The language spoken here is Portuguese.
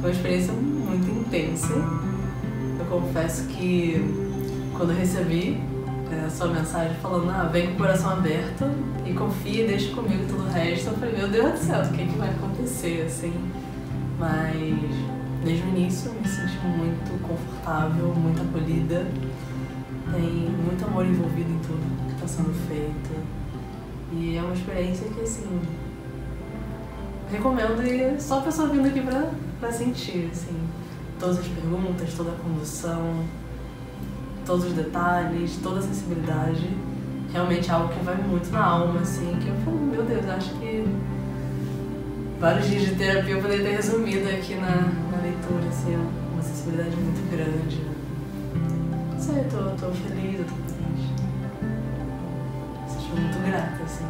Foi uma experiência muito intensa. Eu confesso que quando eu recebi é, a sua mensagem falando, ah, vem com o coração aberto e confia, deixa comigo todo o resto, eu falei, meu Deus do céu, o que, é que vai acontecer, assim? Mas desde o início eu me senti muito confortável, muito acolhida. Tem muito amor envolvido em tudo que está sendo feito. E é uma experiência que, assim, recomendo e só a pessoa vindo aqui pra, pra sentir, assim, todas as perguntas, toda a condução, todos os detalhes, toda a sensibilidade. Realmente é algo que vai muito na alma, assim, que eu falo, meu Deus, acho que vários dias de terapia eu poderia ter resumido aqui na, na leitura, assim, uma sensibilidade muito grande. Não sei, eu tô, tô feliz, eu tô feliz. Sinto muito grata, assim.